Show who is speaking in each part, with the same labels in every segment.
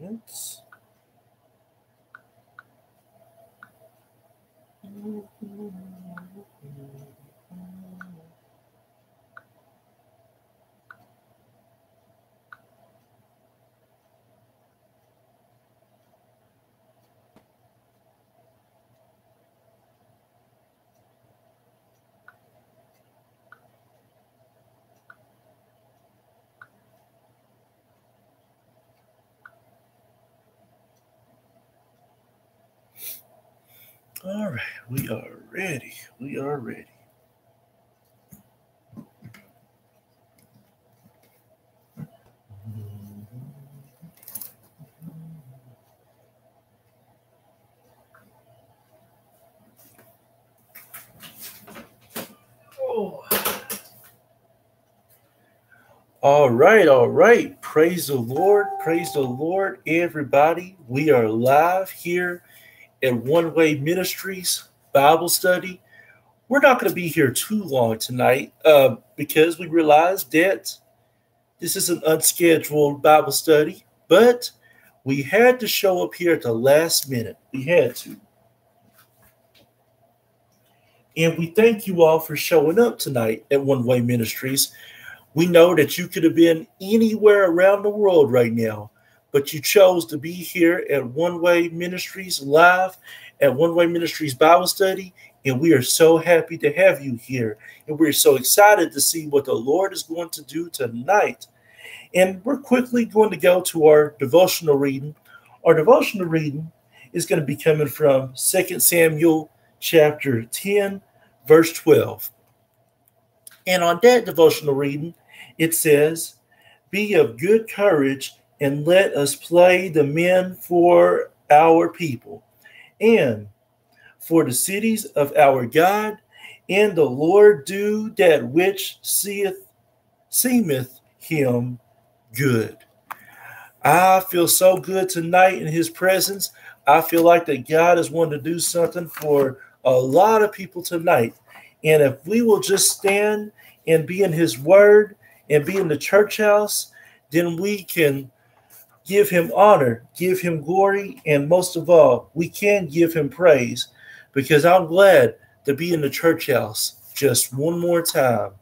Speaker 1: seconds. All right, we are ready. We are ready. Oh. All right, all right. Praise the Lord. Praise the Lord, everybody. We are live here at One Way Ministries Bible study. We're not going to be here too long tonight uh, because we realize that this is an unscheduled Bible study, but we had to show up here at the last minute. We had to. And we thank you all for showing up tonight at One Way Ministries. We know that you could have been anywhere around the world right now, but you chose to be here at One Way Ministries live at One Way Ministries Bible study. And we are so happy to have you here. And we're so excited to see what the Lord is going to do tonight. And we're quickly going to go to our devotional reading. Our devotional reading is going to be coming from 2 Samuel chapter 10, verse 12. And on that devotional reading, it says, Be of good courage and let us play the men for our people and for the cities of our God, and the Lord do that which seeth seemeth him good. I feel so good tonight in his presence. I feel like that God is wanting to do something for a lot of people tonight. And if we will just stand and be in his word and be in the church house, then we can give him honor, give him glory, and most of all, we can give him praise because I'm glad to be in the church house just one more time.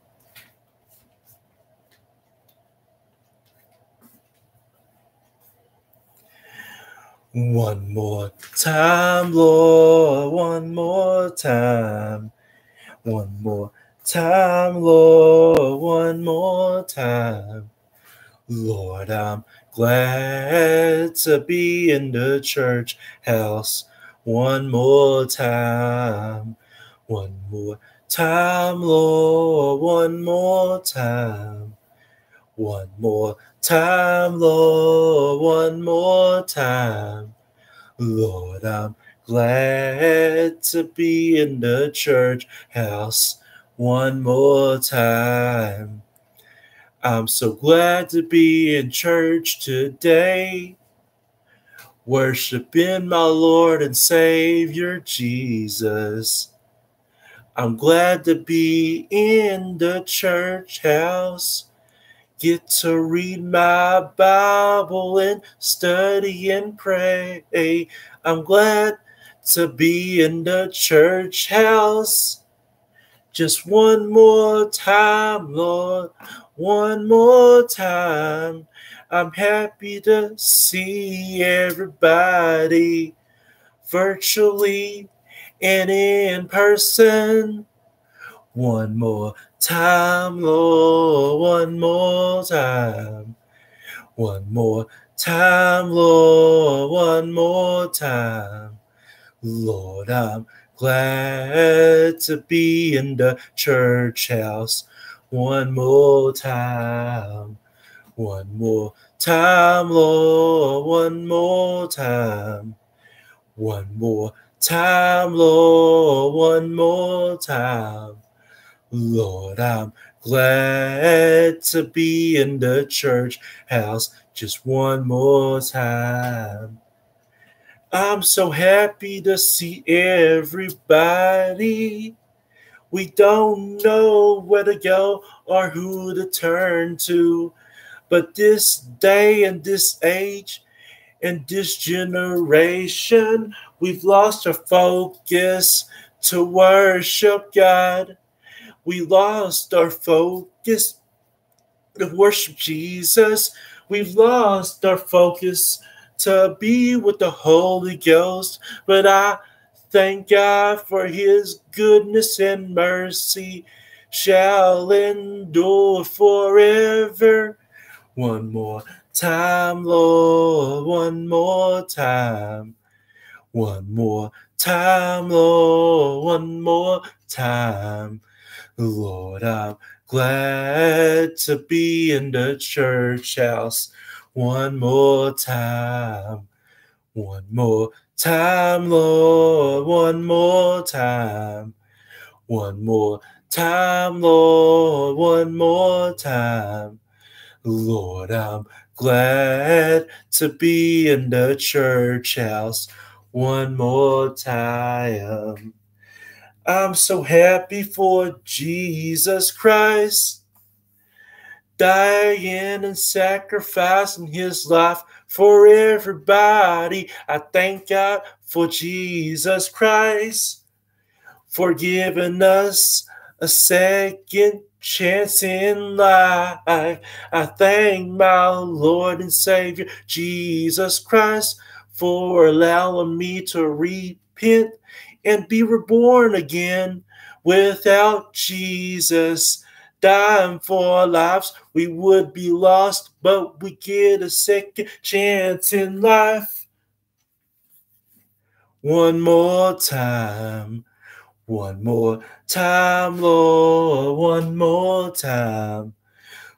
Speaker 1: One more time, Lord, one more time. One more time, Lord, one more time. Lord, I'm glad to be in the church house one more time. One more time, Lord, one more time. One more time, Lord, one more time. Lord, I'm glad to be in the church house one more time. I'm so glad to be in church today, worshiping my Lord and Savior Jesus. I'm glad to be in the church house, get to read my Bible and study and pray. I'm glad to be in the church house. Just one more time, Lord, one more time. I'm happy to see everybody virtually and in person. One more time, Lord, one more time. One more time, Lord, one more time. Lord, I'm glad to be in the church house one more time. One more time, Lord. One more time. One more time, Lord. One more time. Lord, I'm glad to be in the church house just one more time. I'm so happy to see everybody. We don't know where to go or who to turn to. But this day and this age, and this generation, we've lost our focus to worship God. We lost our focus to worship Jesus. We've lost our focus to be with the Holy Ghost. But I thank God for his goodness and mercy shall endure forever. One more time, Lord, one more time. One more time, Lord, one more time. Lord, I'm glad to be in the church house one more time. One more time, Lord, one more time. One more time, Lord, one more time. Lord, I'm glad to be in the church house one more time. I'm so happy for Jesus Christ dying and sacrificing his life for everybody. I thank God for Jesus Christ for giving us a second chance in life. I thank my Lord and Savior Jesus Christ for allowing me to repent and be reborn again. Without Jesus dying for our lives, we would be lost, but we get a second chance in life. One more time, one more time, Lord, one more time.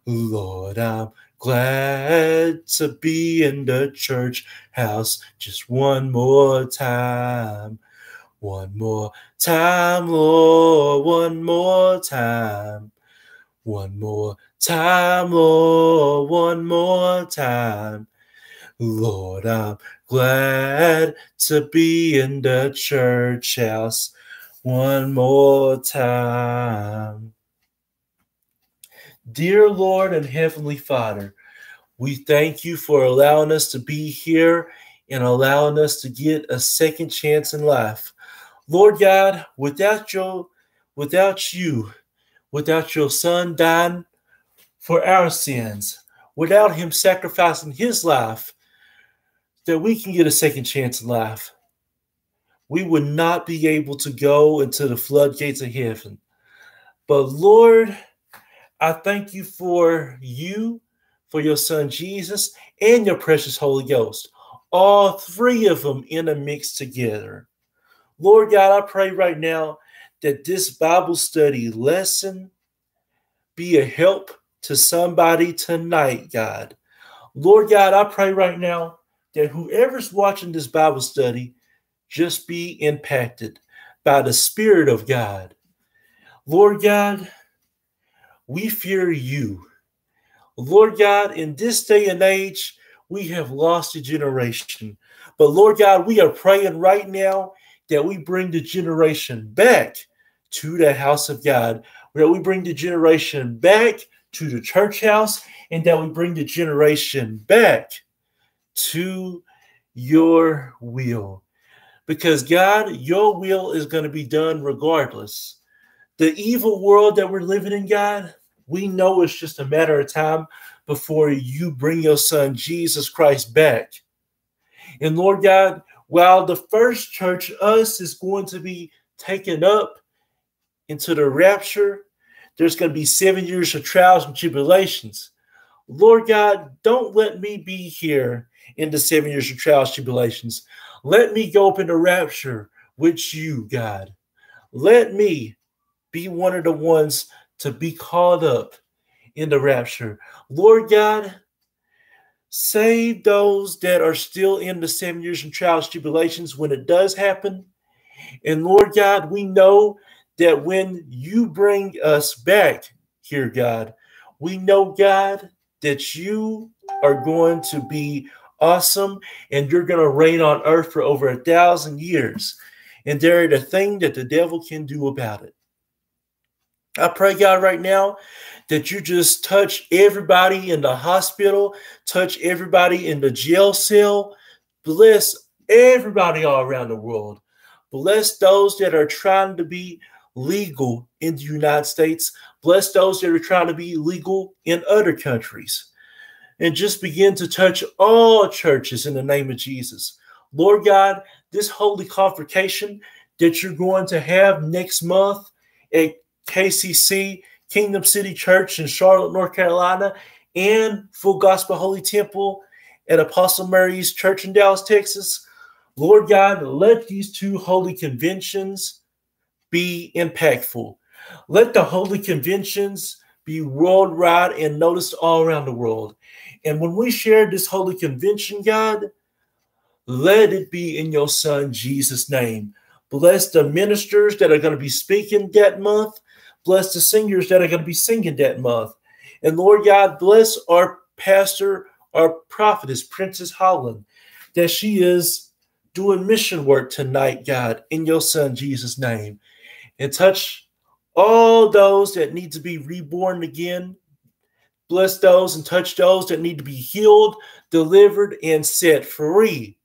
Speaker 1: Lord, I'm glad to be in the church house just one more time. One more time, Lord, one more time. One more time, Lord, one more time. Lord, I'm glad to be in the church house one more time. Dear Lord and Heavenly Father, we thank you for allowing us to be here and allowing us to get a second chance in life. Lord God, without your without you, without your son dying for our sins, without him sacrificing his life, that we can get a second chance in life, we would not be able to go into the floodgates of heaven. But Lord, I thank you for you, for your son Jesus, and your precious Holy Ghost. All three of them in a mix together. Lord God, I pray right now that this Bible study lesson be a help to somebody tonight, God. Lord God, I pray right now that whoever's watching this Bible study just be impacted by the Spirit of God. Lord God, we fear you. Lord God, in this day and age, we have lost a generation. But Lord God, we are praying right now that we bring the generation back to the house of God, where we bring the generation back to the church house, and that we bring the generation back to your will. Because God, your will is going to be done regardless. The evil world that we're living in, God, we know it's just a matter of time before you bring your son Jesus Christ back. And Lord God, while the first church, us, is going to be taken up into the rapture, there's going to be seven years of trials and tribulations. Lord God, don't let me be here in the seven years of trials and tribulations. Let me go up in the rapture with you, God. Let me be one of the ones to be called up in the rapture. Lord God, save those that are still in the seven years of trials, and tribulations when it does happen. And Lord God, we know that when you bring us back here, God, we know, God, that you are going to be awesome and you're going to reign on earth for over a thousand years. And there ain't a thing that the devil can do about it. I pray, God, right now that you just touch everybody in the hospital, touch everybody in the jail cell, bless everybody all around the world. Bless those that are trying to be legal in the United States. Bless those that are trying to be legal in other countries. And just begin to touch all churches in the name of Jesus. Lord God, this holy convocation that you're going to have next month at KCC, Kingdom City Church in Charlotte, North Carolina, and Full Gospel Holy Temple at Apostle Mary's Church in Dallas, Texas. Lord God, let these two holy conventions be impactful. Let the holy conventions be worldwide and noticed all around the world. And when we share this holy convention, God, let it be in your son Jesus' name. Bless the ministers that are going to be speaking that month. Bless the singers that are going to be singing that month. And Lord God, bless our pastor, our prophetess, Princess Holland, that she is doing mission work tonight, God, in your son Jesus' name. And touch all those that need to be reborn again. Bless those and touch those that need to be healed, delivered, and set free.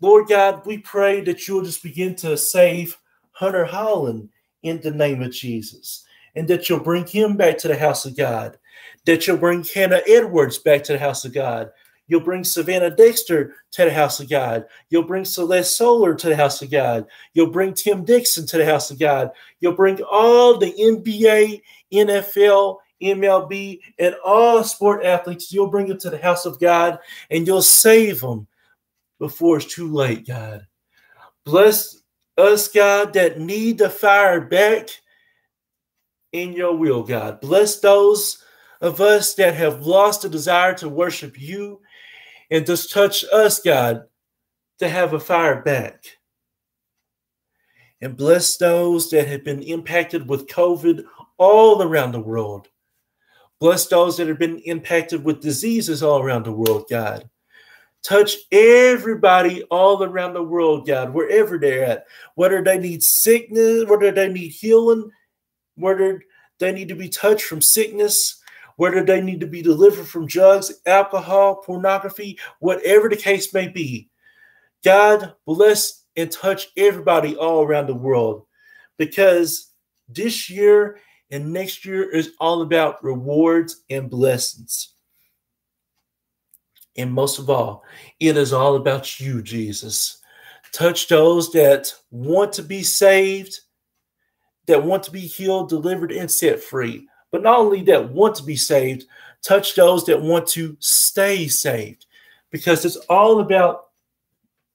Speaker 1: Lord God, we pray that you'll just begin to save Hunter Holland in the name of Jesus, and that you'll bring him back to the house of God, that you'll bring Hannah Edwards back to the house of God. You'll bring Savannah Dexter to the house of God. You'll bring Celeste Solar to the house of God. You'll bring Tim Dixon to the house of God. You'll bring all the NBA, NFL, MLB, and all sport athletes. You'll bring them to the house of God and you'll save them before it's too late, God. Bless us, God, that need the fire back in your will, God. Bless those of us that have lost the desire to worship you and just touch us, God, to have a fire back. And bless those that have been impacted with COVID all around the world. Bless those that have been impacted with diseases all around the world, God. Touch everybody all around the world, God, wherever they're at, whether they need sickness, whether they need healing, whether they need to be touched from sickness, whether they need to be delivered from drugs, alcohol, pornography, whatever the case may be. God bless and touch everybody all around the world because this year and next year is all about rewards and blessings. And most of all, it is all about you, Jesus. Touch those that want to be saved, that want to be healed, delivered, and set free. But not only that want to be saved, touch those that want to stay saved. Because it's all about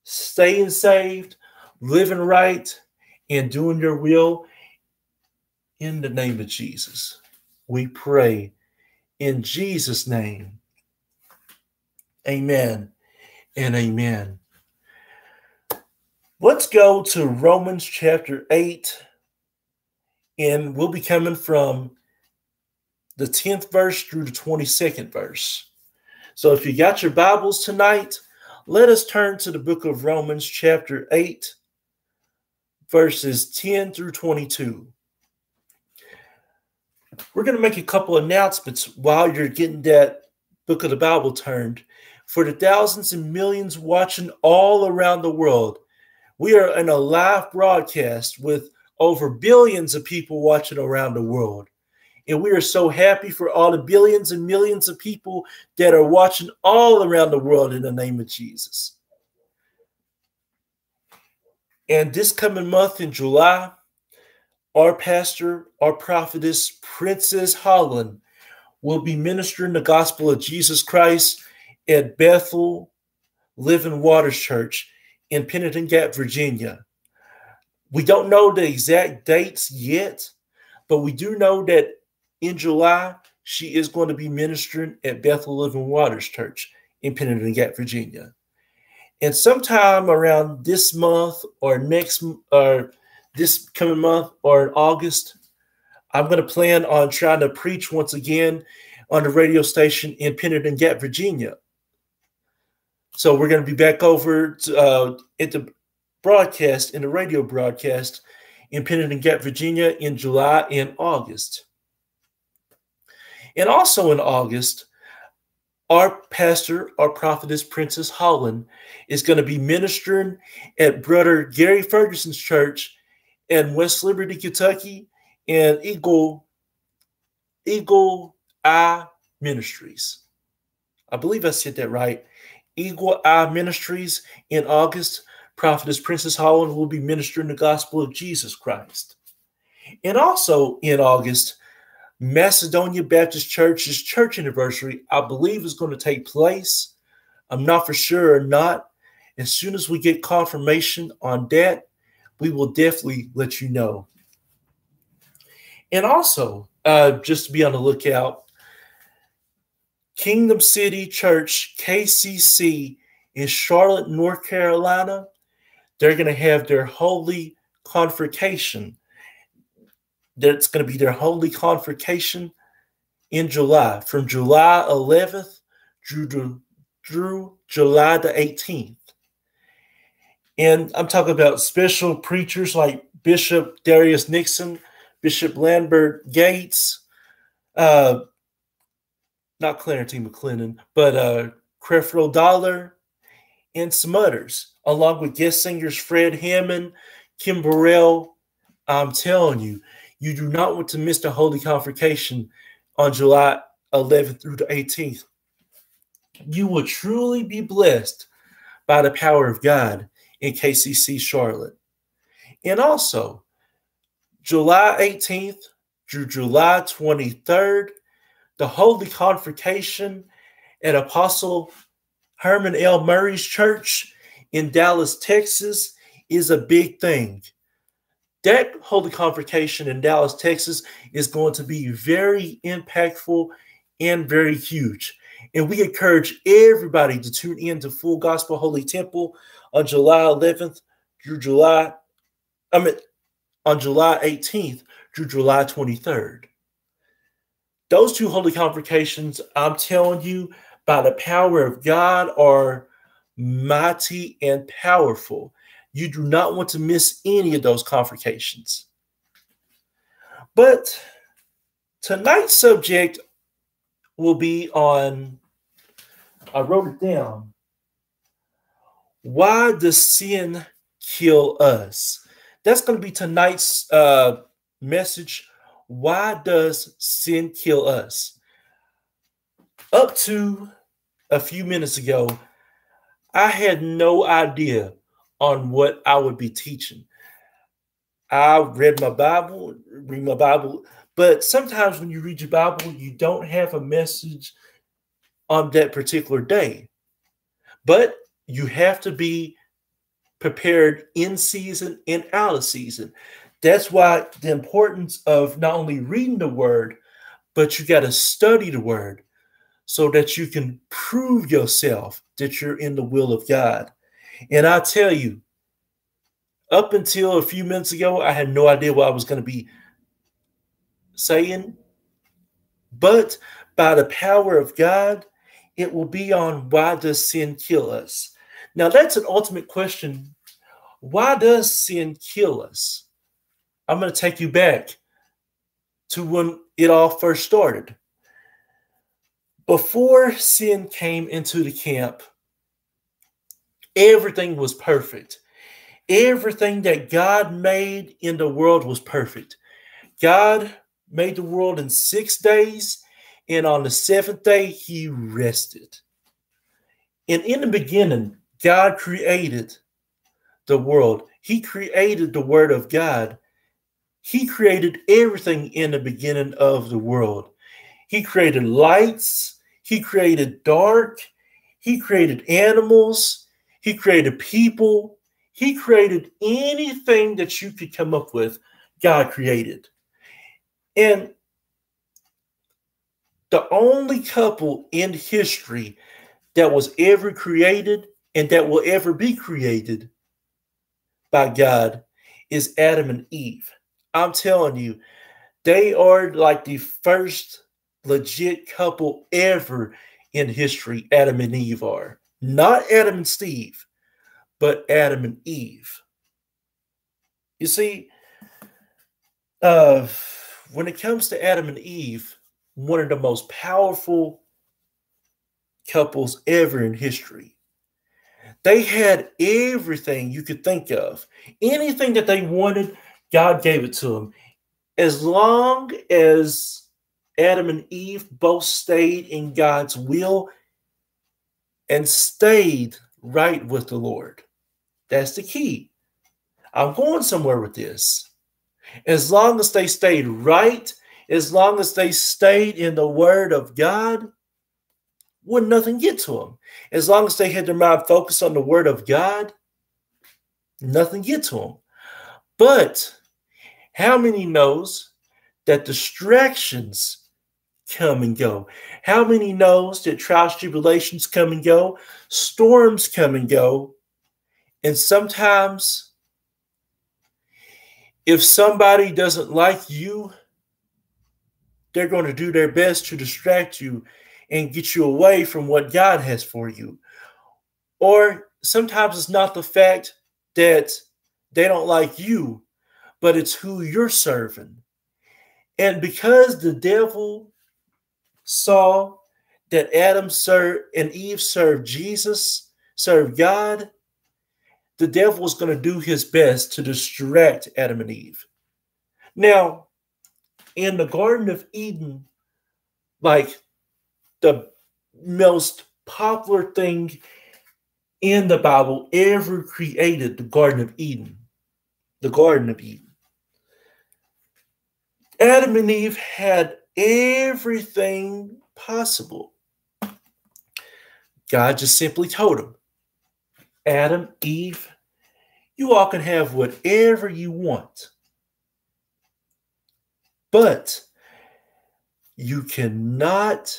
Speaker 1: staying saved, living right, and doing your will in the name of Jesus. We pray in Jesus' name. Amen and amen. Let's go to Romans chapter 8, and we'll be coming from the 10th verse through the 22nd verse. So if you got your Bibles tonight, let us turn to the book of Romans, chapter 8, verses 10 through 22. We're going to make a couple announcements while you're getting that book of the Bible turned for the thousands and millions watching all around the world. We are in a live broadcast with over billions of people watching around the world. And we are so happy for all the billions and millions of people that are watching all around the world in the name of Jesus. And this coming month in July, our pastor, our prophetess, Princess Holland, will be ministering the gospel of Jesus Christ at Bethel Living Waters Church in Pennington Gap, Virginia. We don't know the exact dates yet, but we do know that in July, she is going to be ministering at Bethel Living Waters Church in Pennington Gap, Virginia. And sometime around this month or next or this coming month or in August, I'm going to plan on trying to preach once again on the radio station in Pennington Gap, Virginia. So we're going to be back over to, uh, at the broadcast, in the radio broadcast in Pennington Gap, Virginia in July and August. And also in August, our pastor, our prophetess, Princess Holland, is going to be ministering at Brother Gary Ferguson's church in West Liberty, Kentucky, and Eagle Eagle Eye Ministries. I believe I said that right. Eagle Eye Ministries in August. Prophetess Princess Holland will be ministering the gospel of Jesus Christ. And also in August, Macedonia Baptist Church's church anniversary, I believe, is going to take place. I'm not for sure or not. As soon as we get confirmation on that, we will definitely let you know. And also, uh, just to be on the lookout, Kingdom City Church, KCC, in Charlotte, North Carolina, they're going to have their holy convocation that's going to be their holy convocation in July, from July 11th through, through July the 18th. And I'm talking about special preachers like Bishop Darius Nixon, Bishop Lambert Gates, uh, not Clarence McClendon, but uh, Creflo Dollar, and some others, along with guest singers Fred Hammond, Kim Burrell. I'm telling you, you do not want to miss the Holy Convocation on July 11th through the 18th. You will truly be blessed by the power of God in KCC Charlotte. And also, July 18th through July 23rd, the Holy Convocation at Apostle Herman L. Murray's church in Dallas, Texas is a big thing that Holy Convocation in Dallas, Texas is going to be very impactful and very huge. And we encourage everybody to tune in to Full Gospel Holy Temple on July 11th through July, I mean, on July 18th through July 23rd. Those two holy convocations, I'm telling you, by the power of God, are mighty and powerful. You do not want to miss any of those convocations. But tonight's subject will be on, I wrote it down. Why does sin kill us? That's going to be tonight's uh, message. Why does sin kill us? Up to a few minutes ago, I had no idea on what I would be teaching. I read my Bible, read my Bible, but sometimes when you read your Bible, you don't have a message on that particular day. But you have to be prepared in season and out of season. That's why the importance of not only reading the word, but you got to study the word so that you can prove yourself that you're in the will of God. And I tell you, up until a few minutes ago, I had no idea what I was going to be saying. But by the power of God, it will be on why does sin kill us? Now, that's an ultimate question. Why does sin kill us? I'm going to take you back to when it all first started. Before sin came into the camp, Everything was perfect. Everything that God made in the world was perfect. God made the world in six days, and on the seventh day, he rested. And in the beginning, God created the world, He created the Word of God. He created everything in the beginning of the world. He created lights, He created dark, He created animals, he created people. He created anything that you could come up with, God created. And the only couple in history that was ever created and that will ever be created by God is Adam and Eve. I'm telling you, they are like the first legit couple ever in history, Adam and Eve are. Not Adam and Steve, but Adam and Eve. You see, uh, when it comes to Adam and Eve, one of the most powerful couples ever in history. They had everything you could think of. Anything that they wanted, God gave it to them. As long as Adam and Eve both stayed in God's will and stayed right with the Lord. That's the key. I'm going somewhere with this. As long as they stayed right, as long as they stayed in the word of God, would nothing get to them. As long as they had their mind focused on the word of God, nothing get to them. But how many knows that distractions come and go? How many knows that trials, tribulations come and go, storms come and go, and sometimes if somebody doesn't like you, they're going to do their best to distract you and get you away from what God has for you. Or sometimes it's not the fact that they don't like you, but it's who you're serving. And because the devil saw that Adam served and Eve served Jesus, served God, the devil was going to do his best to distract Adam and Eve. Now, in the Garden of Eden, like the most popular thing in the Bible ever created, the Garden of Eden. The Garden of Eden. Adam and Eve had everything possible. God just simply told them, Adam, Eve, you all can have whatever you want. But you cannot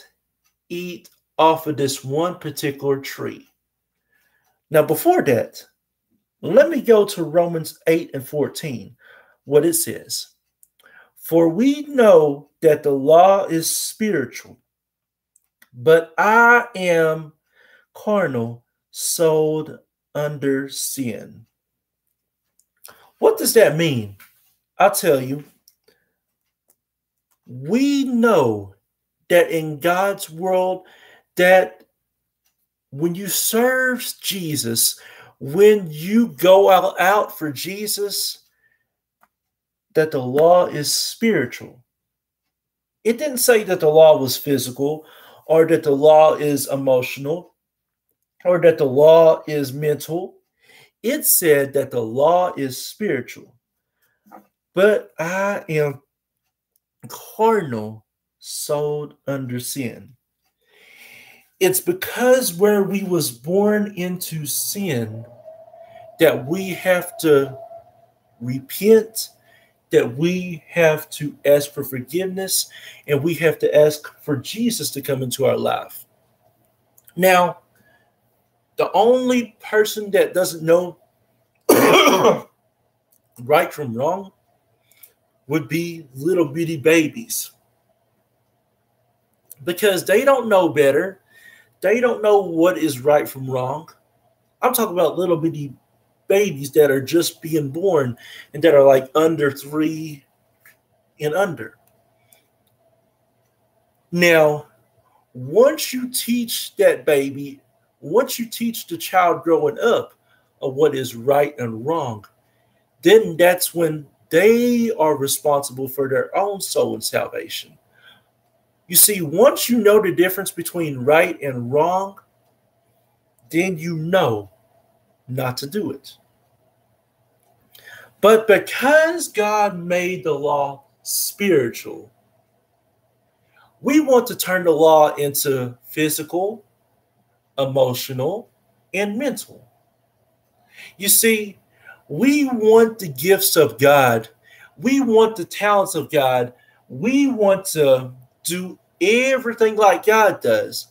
Speaker 1: eat off of this one particular tree. Now, before that, let me go to Romans 8 and 14, what it says. For we know that the law is spiritual, but I am carnal, sold under sin. What does that mean? I'll tell you. We know that in God's world that when you serve Jesus, when you go out, out for Jesus, that the law is spiritual. It didn't say that the law was physical or that the law is emotional or that the law is mental it said that the law is spiritual, but I am carnal, sold under sin. It's because where we was born into sin that we have to repent, that we have to ask for forgiveness, and we have to ask for Jesus to come into our life. Now, the only person that doesn't know right from wrong would be little bitty babies because they don't know better. They don't know what is right from wrong. I'm talking about little bitty babies that are just being born and that are like under three and under. Now, once you teach that baby once you teach the child growing up of what is right and wrong, then that's when they are responsible for their own soul and salvation. You see, once you know the difference between right and wrong, then you know not to do it. But because God made the law spiritual, we want to turn the law into physical, emotional, and mental. You see, we want the gifts of God, we want the talents of God, we want to do everything like God does,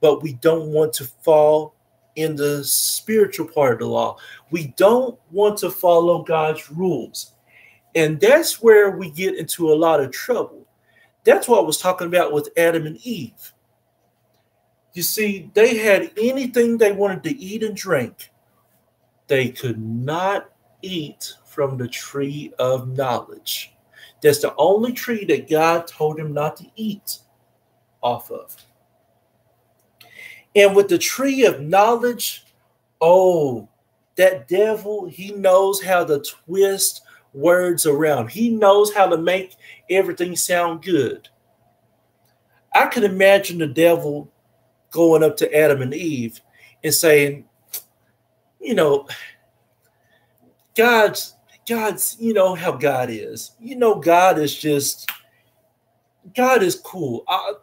Speaker 1: but we don't want to fall in the spiritual part of the law. We don't want to follow God's rules. And that's where we get into a lot of trouble. That's what I was talking about with Adam and Eve. You see, they had anything they wanted to eat and drink. They could not eat from the tree of knowledge. That's the only tree that God told him not to eat off of. And with the tree of knowledge, oh, that devil, he knows how to twist words around. He knows how to make everything sound good. I can imagine the devil going up to Adam and Eve and saying, you know, God's God's, you know how God is. You know, God is just God is cool. Uh,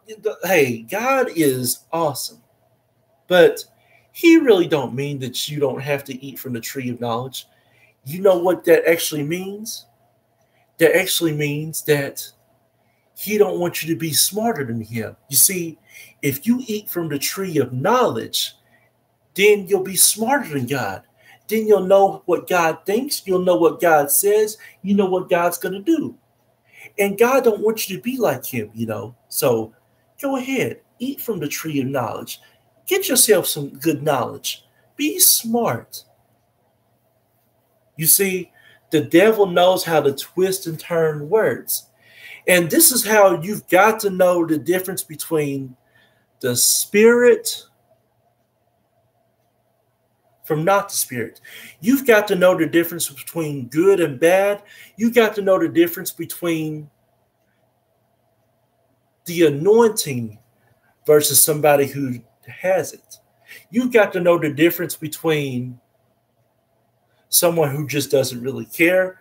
Speaker 1: hey, God is awesome. But he really don't mean that you don't have to eat from the tree of knowledge. You know what that actually means? That actually means that he don't want you to be smarter than him. You see, if you eat from the tree of knowledge, then you'll be smarter than God. Then you'll know what God thinks, you'll know what God says, you know what God's going to do. And God don't want you to be like him, you know. So go ahead, eat from the tree of knowledge. Get yourself some good knowledge. Be smart. You see, the devil knows how to twist and turn words. And this is how you've got to know the difference between the spirit from not the spirit. You've got to know the difference between good and bad. You've got to know the difference between the anointing versus somebody who has it. You've got to know the difference between someone who just doesn't really care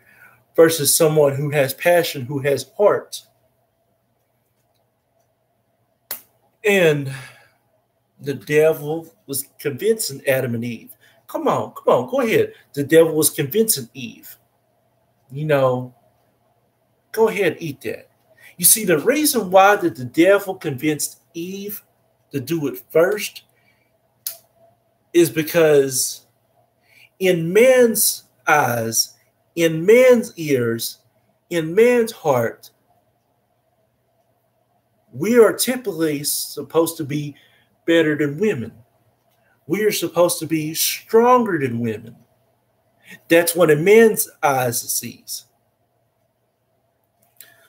Speaker 1: versus someone who has passion, who has heart. And the devil was convincing Adam and Eve. Come on, come on, go ahead. The devil was convincing Eve. You know, go ahead, eat that. You see, the reason why that the devil convinced Eve to do it first is because in man's eyes, in man's ears, in man's heart, we are typically supposed to be better than women. We are supposed to be stronger than women. That's what a man's eyes sees.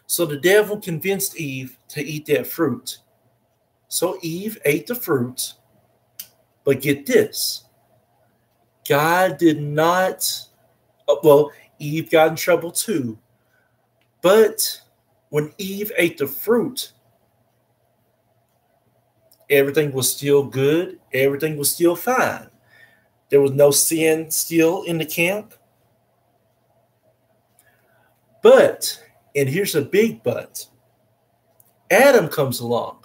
Speaker 1: So the devil convinced Eve to eat that fruit. So Eve ate the fruit. But get this God did not, uh, well, Eve got in trouble too. But when Eve ate the fruit, everything was still good, everything was still fine. There was no sin still in the camp. But, and here's a big but Adam comes along.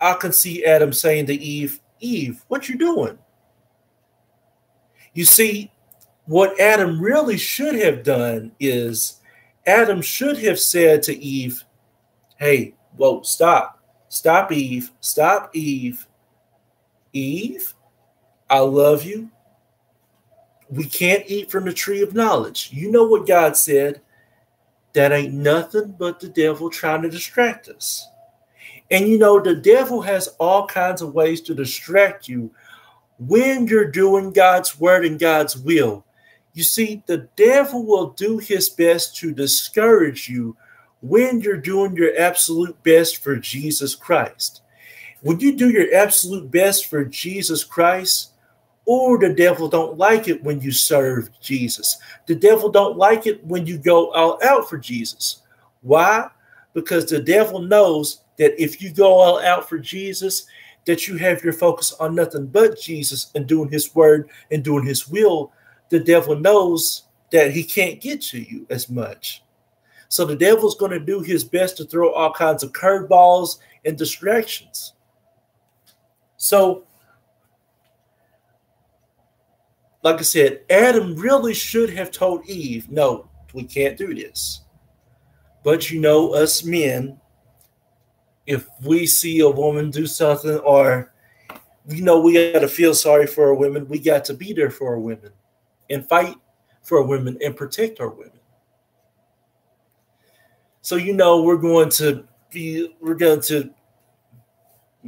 Speaker 1: I can see Adam saying to Eve, Eve, what you doing? You see, what Adam really should have done is Adam should have said to Eve, Hey, whoa, stop. Stop, Eve. Stop, Eve. Eve, I love you. We can't eat from the tree of knowledge. You know what God said. That ain't nothing but the devil trying to distract us. And you know, the devil has all kinds of ways to distract you when you're doing God's word and God's will. You see, the devil will do his best to discourage you when you're doing your absolute best for Jesus Christ. When you do your absolute best for Jesus Christ, or the devil don't like it when you serve Jesus. The devil don't like it when you go all out for Jesus. Why? Because the devil knows that if you go all out for Jesus, that you have your focus on nothing but Jesus and doing his word and doing his will, the devil knows that he can't get to you as much. So the devil's going to do his best to throw all kinds of curveballs and distractions. So, like I said, Adam really should have told Eve, no, we can't do this. But you know, us men, if we see a woman do something or you know we got to feel sorry for our women we got to be there for our women and fight for our women and protect our women. So you know we're going to be we're going to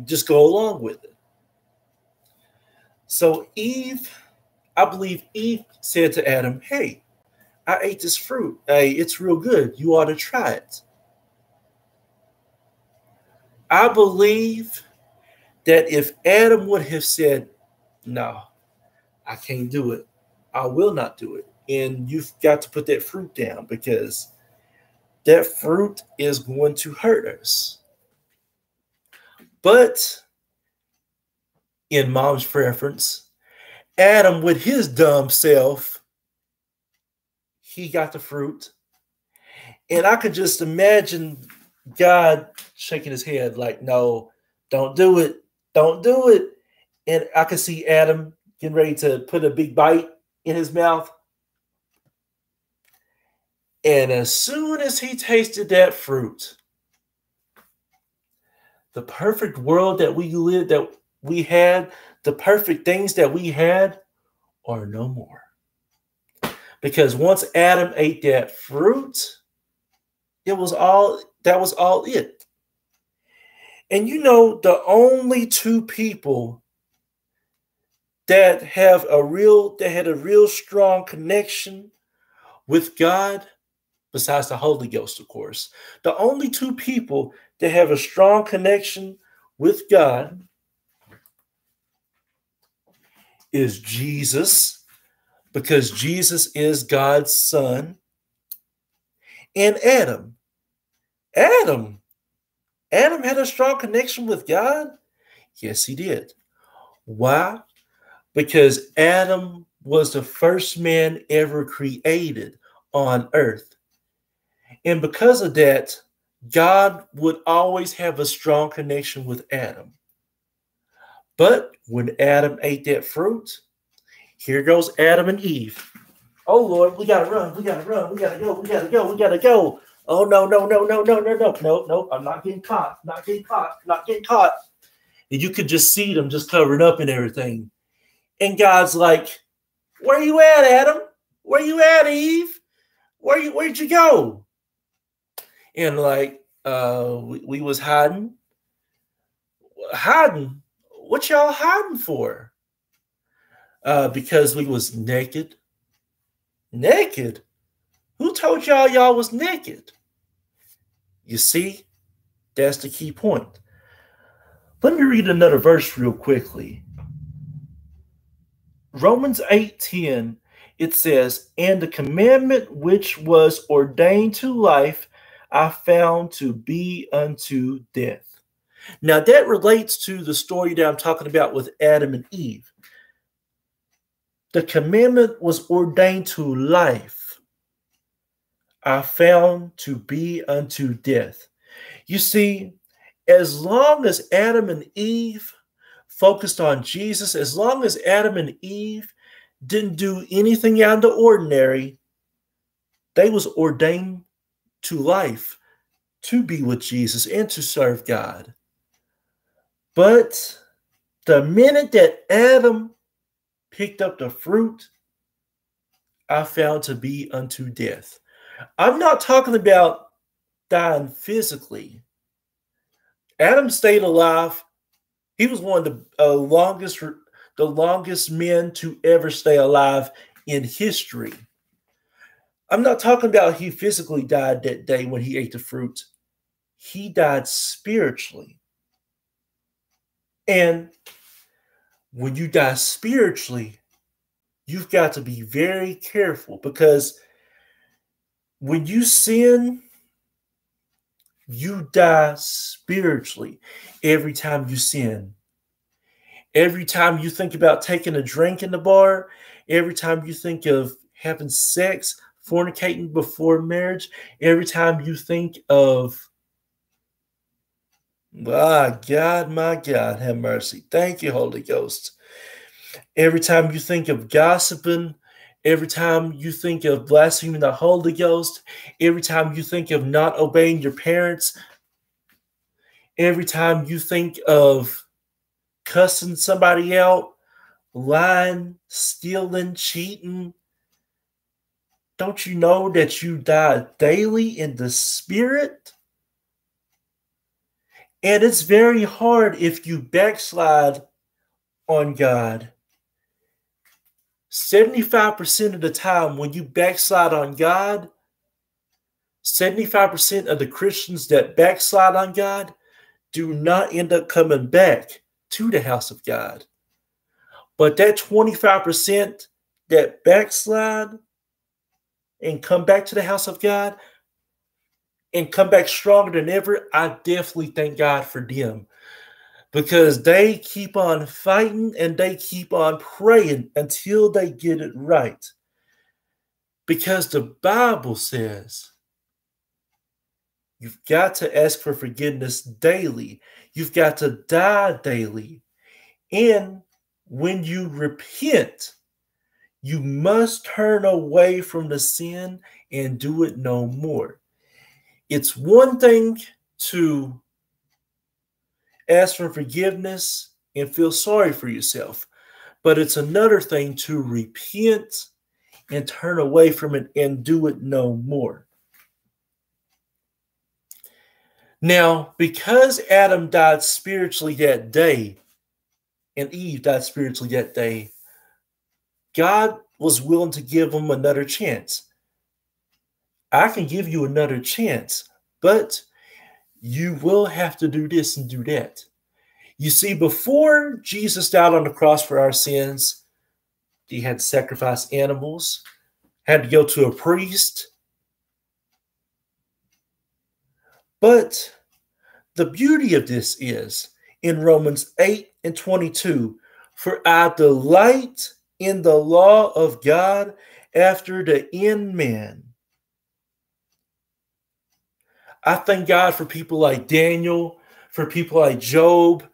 Speaker 1: just go along with it. So eve i believe eve said to adam hey i ate this fruit. Hey it's real good. You ought to try it I believe that if Adam would have said, No, I can't do it, I will not do it. And you've got to put that fruit down because that fruit is going to hurt us. But in mom's preference, Adam, with his dumb self, he got the fruit. And I could just imagine God shaking his head, like, no, don't do it. Don't do it. And I could see Adam getting ready to put a big bite in his mouth. And as soon as he tasted that fruit, the perfect world that we lived, that we had, the perfect things that we had are no more. Because once Adam ate that fruit, it was all that was all it. And you know, the only two people that have a real that had a real strong connection with God, besides the Holy Ghost, of course, the only two people that have a strong connection with God is Jesus, because Jesus is God's son, and Adam. Adam. Adam had a strong connection with God? Yes, he did. Why? Because Adam was the first man ever created on earth. And because of that, God would always have a strong connection with Adam. But when Adam ate that fruit, here goes Adam and Eve. Oh Lord, we gotta run, we gotta run, we gotta go, we gotta go, we gotta go. Oh no, no, no, no, no, no, no, no, no, I'm not getting caught, not getting caught, not getting caught. And you could just see them just covering up and everything. And God's like, Where you at, Adam? Where you at, Eve? Where you where'd you go? And like, uh, we, we was hiding. Hiding? What y'all hiding for? Uh, because we was naked. Naked? Who told y'all y'all was naked? You see, that's the key point. Let me read another verse real quickly. Romans 8:10 it says, "And the commandment which was ordained to life I found to be unto death." Now that relates to the story that I'm talking about with Adam and Eve. The commandment was ordained to life are found to be unto death. You see, as long as Adam and Eve focused on Jesus, as long as Adam and Eve didn't do anything out of the ordinary, they was ordained to life to be with Jesus and to serve God. But the minute that Adam picked up the fruit, I found to be unto death. I'm not talking about dying physically. Adam stayed alive. He was one of the uh, longest the longest men to ever stay alive in history. I'm not talking about he physically died that day when he ate the fruit. He died spiritually. And when you die spiritually, you've got to be very careful because when you sin, you die spiritually every time you sin. Every time you think about taking a drink in the bar, every time you think of having sex, fornicating before marriage, every time you think of, my God, my God, have mercy. Thank you, Holy Ghost. Every time you think of gossiping, Every time you think of blaspheming the Holy Ghost, every time you think of not obeying your parents, every time you think of cussing somebody out, lying, stealing, cheating, don't you know that you die daily in the spirit? And it's very hard if you backslide on God 75% of the time when you backslide on God, 75% of the Christians that backslide on God do not end up coming back to the house of God. But that 25% that backslide and come back to the house of God and come back stronger than ever, I definitely thank God for them because they keep on fighting and they keep on praying until they get it right. Because the Bible says you've got to ask for forgiveness daily, you've got to die daily. And when you repent, you must turn away from the sin and do it no more. It's one thing to ask for forgiveness and feel sorry for yourself, but it's another thing to repent and turn away from it and do it no more. Now, because Adam died spiritually that day and Eve died spiritually that day, God was willing to give them another chance. I can give you another chance, but you will have to do this and do that. You see, before Jesus died on the cross for our sins, he had to sacrifice animals, had to go to a priest. But the beauty of this is in Romans 8 and 22 For I delight in the law of God after the end man. I thank God for people like Daniel, for people like Job,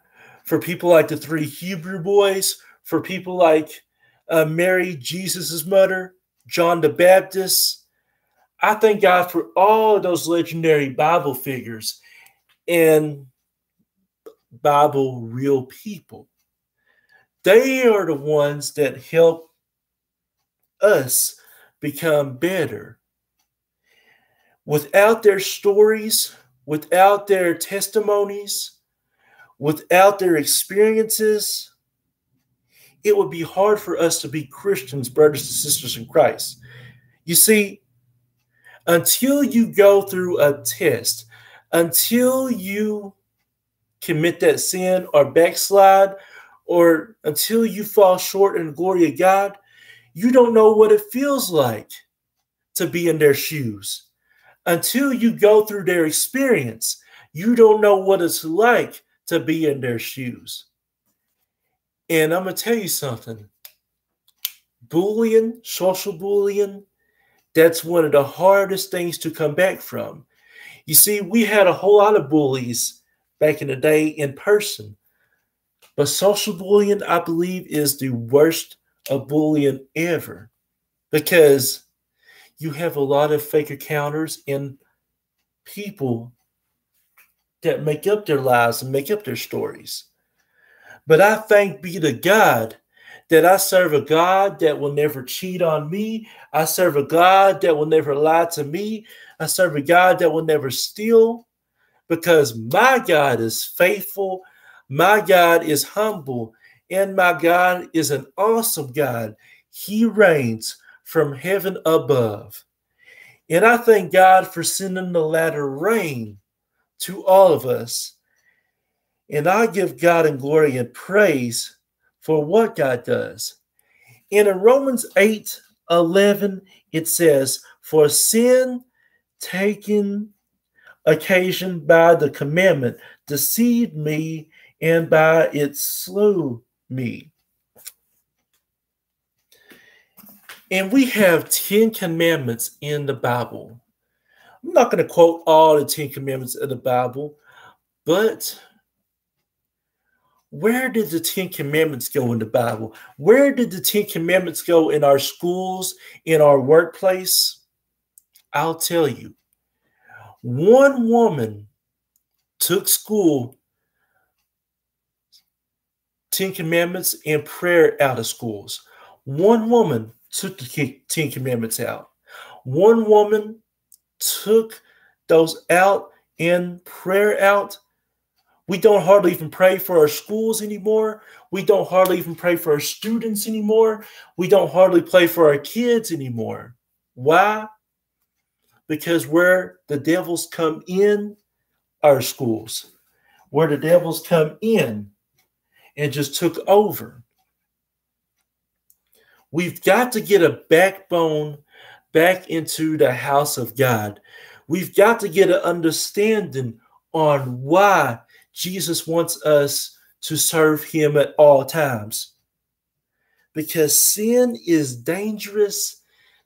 Speaker 1: for people like the three Hebrew boys, for people like uh, Mary, Jesus's mother, John the Baptist. I thank God for all those legendary Bible figures and Bible real people. They are the ones that help us become better. Without their stories, without their testimonies, without their experiences, it would be hard for us to be Christians, brothers and sisters in Christ. You see, until you go through a test, until you commit that sin or backslide or until you fall short in the glory of God, you don't know what it feels like to be in their shoes. Until you go through their experience, you don't know what it's like to be in their shoes. And I'm going to tell you something bullying, social bullying, that's one of the hardest things to come back from. You see, we had a whole lot of bullies back in the day in person but social bullying, I believe, is the worst of bullying ever because you have a lot of fake accounters and people that make up their lives and make up their stories. But I thank be to God that I serve a God that will never cheat on me. I serve a God that will never lie to me. I serve a God that will never steal because my God is faithful my God is humble, and my God is an awesome God. He reigns from heaven above. And I thank God for sending the latter rain to all of us. And I give God and glory and praise for what God does. And in Romans 8 11, it says, For sin taken occasion by the commandment deceived me, and by it slew me. And we have 10 commandments in the Bible. I'm not going to quote all the 10 commandments of the Bible, but where did the 10 commandments go in the Bible? Where did the 10 commandments go in our schools, in our workplace? I'll tell you. One woman took school Ten Commandments and prayer out of schools. One woman took the Ten Commandments out. One woman took those out in prayer out. We don't hardly even pray for our schools anymore. We don't hardly even pray for our students anymore. We don't hardly pray for our kids anymore. Why? Because where the devils come in, our schools, where the devils come in, and just took over. We've got to get a backbone back into the house of God. We've got to get an understanding on why Jesus wants us to serve him at all times. Because sin is dangerous,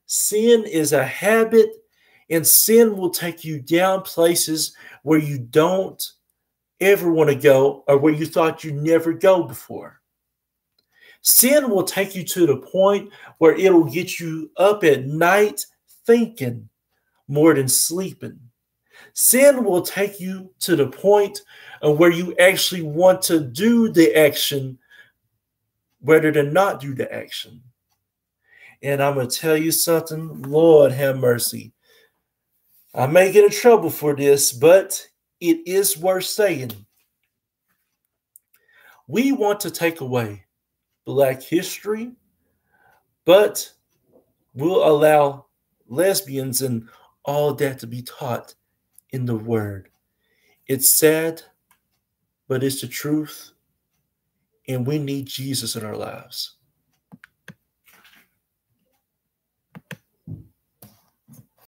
Speaker 1: sin is a habit, and sin will take you down places where you don't ever want to go or where you thought you'd never go before. Sin will take you to the point where it'll get you up at night thinking more than sleeping. Sin will take you to the point where you actually want to do the action rather than not do the action. And I'm going to tell you something, Lord have mercy. I may get in trouble for this, but it is worth saying. We want to take away Black history, but we'll allow lesbians and all that to be taught in the Word. It's sad, but it's the truth, and we need Jesus in our lives.